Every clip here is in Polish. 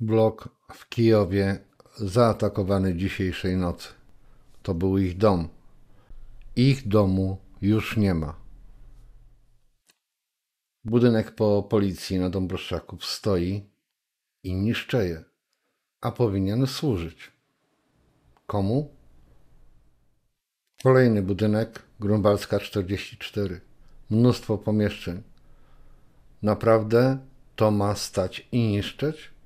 Blok w Kijowie zaatakowany dzisiejszej nocy. To był ich dom. Ich domu już nie ma. Budynek po policji na Dąbroszaków stoi i niszczeje, a powinien służyć. Komu? Kolejny budynek, Grunwaldzka 44. Mnóstwo pomieszczeń. Naprawdę to ma stać i niszczeć?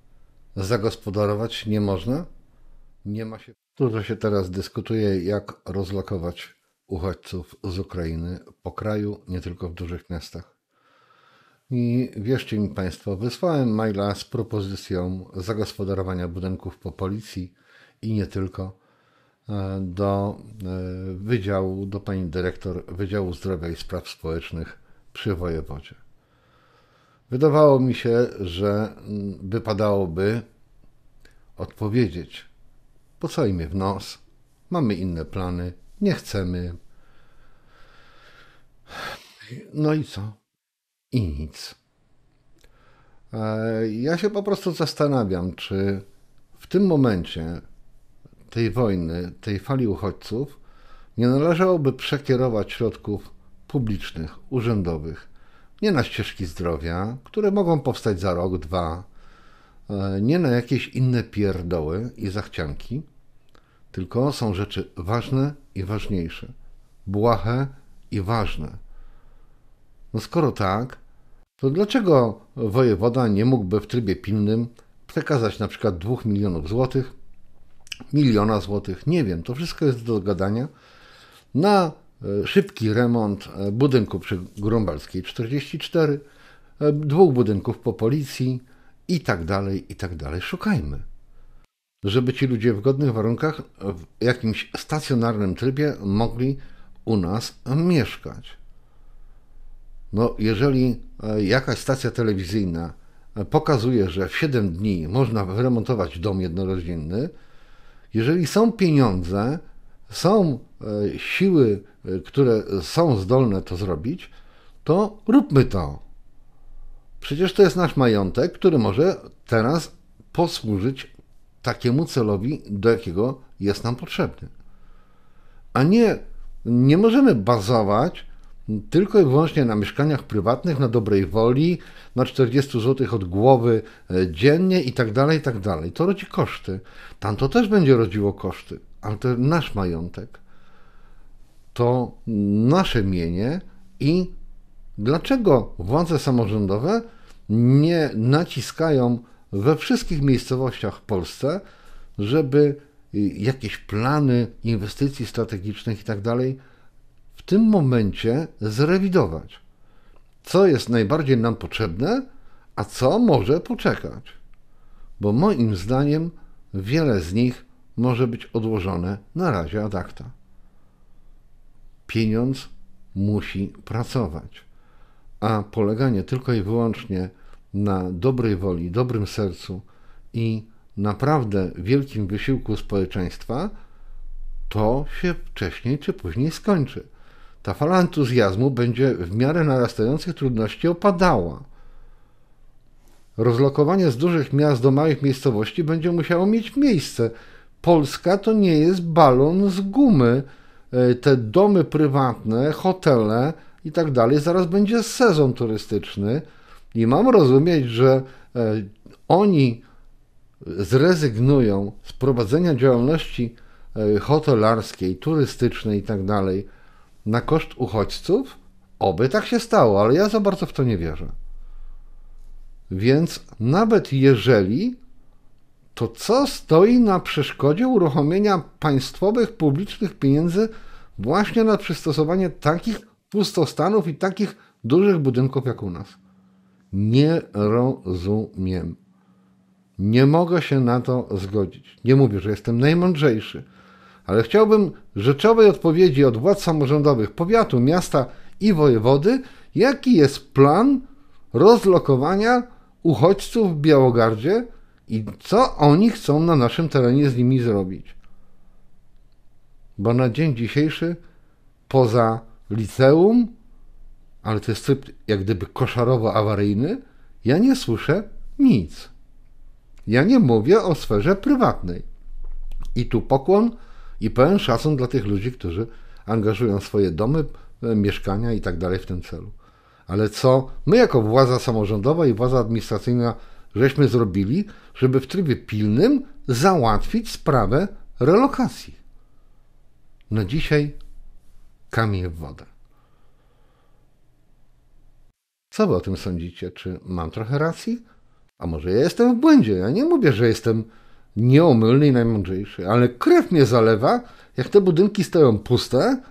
Zagospodarować nie można? Nie ma się. Dużo się teraz dyskutuje, jak rozlokować uchodźców z Ukrainy po kraju, nie tylko w dużych miastach. I wierzcie mi Państwo, wysłałem maila z propozycją zagospodarowania budynków po policji i nie tylko e, do e, Wydziału, do Pani Dyrektor Wydziału Zdrowia i Spraw Społecznych przy wojewodzie. Wydawało mi się, że wypadałoby odpowiedzieć, po co imię w nos, mamy inne plany, nie chcemy. No i co? I nic. E, ja się po prostu zastanawiam, czy w tym momencie tej wojny, tej fali uchodźców, nie należałoby przekierować środków publicznych, urzędowych nie na ścieżki zdrowia, które mogą powstać za rok, dwa, nie na jakieś inne pierdoły i zachcianki, tylko są rzeczy ważne i ważniejsze, błahe i ważne. No skoro tak, to dlaczego wojewoda nie mógłby w trybie pilnym przekazać na przykład 2 milionów złotych, miliona złotych, nie wiem, to wszystko jest do gadania, na E, szybki remont e, budynku przy Grunwaldzkiej 44, e, dwóch budynków po policji i tak dalej, i tak dalej. Szukajmy. Żeby ci ludzie w godnych warunkach, w jakimś stacjonarnym trybie mogli u nas mieszkać. No, jeżeli jakaś stacja telewizyjna pokazuje, że w 7 dni można wyremontować dom jednorodzinny, jeżeli są pieniądze, są e, siły, e, które są zdolne to zrobić, to róbmy to. Przecież to jest nasz majątek, który może teraz posłużyć takiemu celowi, do jakiego jest nam potrzebny. A nie, nie możemy bazować tylko i wyłącznie na mieszkaniach prywatnych, na dobrej woli, na 40 zł od głowy e, dziennie i tak dalej, i tak dalej. To rodzi koszty. Tam to też będzie rodziło koszty ale to nasz majątek. To nasze mienie i dlaczego władze samorządowe nie naciskają we wszystkich miejscowościach w Polsce, żeby jakieś plany inwestycji strategicznych i tak dalej w tym momencie zrewidować. Co jest najbardziej nam potrzebne, a co może poczekać. Bo moim zdaniem wiele z nich może być odłożone na razie ad acta. Pieniądz musi pracować, a poleganie tylko i wyłącznie na dobrej woli, dobrym sercu i naprawdę wielkim wysiłku społeczeństwa, to się wcześniej czy później skończy. Ta fala entuzjazmu będzie w miarę narastających trudności opadała. Rozlokowanie z dużych miast do małych miejscowości będzie musiało mieć miejsce, Polska to nie jest balon z gumy. E, te domy prywatne, hotele i tak dalej, zaraz będzie sezon turystyczny i mam rozumieć, że e, oni zrezygnują z prowadzenia działalności e, hotelarskiej, turystycznej i tak dalej na koszt uchodźców? Oby tak się stało, ale ja za bardzo w to nie wierzę. Więc nawet jeżeli to co stoi na przeszkodzie uruchomienia państwowych, publicznych pieniędzy właśnie na przystosowanie takich pustostanów i takich dużych budynków jak u nas? Nie rozumiem. Nie mogę się na to zgodzić. Nie mówię, że jestem najmądrzejszy, ale chciałbym rzeczowej odpowiedzi od władz samorządowych powiatu, miasta i wojewody, jaki jest plan rozlokowania uchodźców w Białogardzie i co oni chcą na naszym terenie z nimi zrobić. Bo na dzień dzisiejszy, poza liceum, ale to jest tryb jak gdyby koszarowo-awaryjny, ja nie słyszę nic. Ja nie mówię o sferze prywatnej. I tu pokłon i pełen szacun dla tych ludzi, którzy angażują swoje domy, e, mieszkania i tak dalej w tym celu. Ale co my jako władza samorządowa i władza administracyjna żeśmy zrobili, żeby w trybie pilnym załatwić sprawę relokacji? No dzisiaj kamień w wodę. Co wy o tym sądzicie? Czy mam trochę racji? A może ja jestem w błędzie? Ja nie mówię, że jestem nieomylny i najmądrzejszy, ale krew mnie zalewa, jak te budynki stoją puste,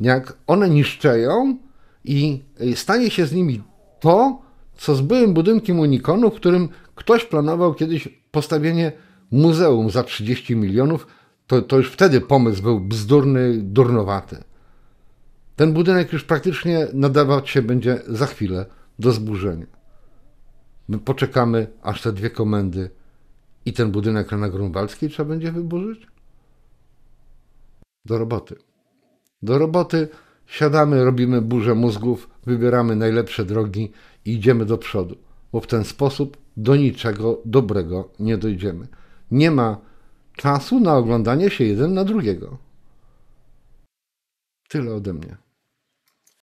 jak one niszczeją i stanie się z nimi to, co z byłym budynkiem Unikonu, w którym ktoś planował kiedyś postawienie muzeum za 30 milionów, to, to już wtedy pomysł był bzdurny, durnowaty. Ten budynek już praktycznie nadawać się będzie za chwilę do zburzenia. My poczekamy, aż te dwie komendy i ten budynek na Grunwaldzkiej trzeba będzie wyburzyć? Do roboty. Do roboty siadamy, robimy burzę mózgów, wybieramy najlepsze drogi i idziemy do przodu, bo w ten sposób do niczego dobrego nie dojdziemy. Nie ma czasu na oglądanie się jeden na drugiego. Tyle ode mnie.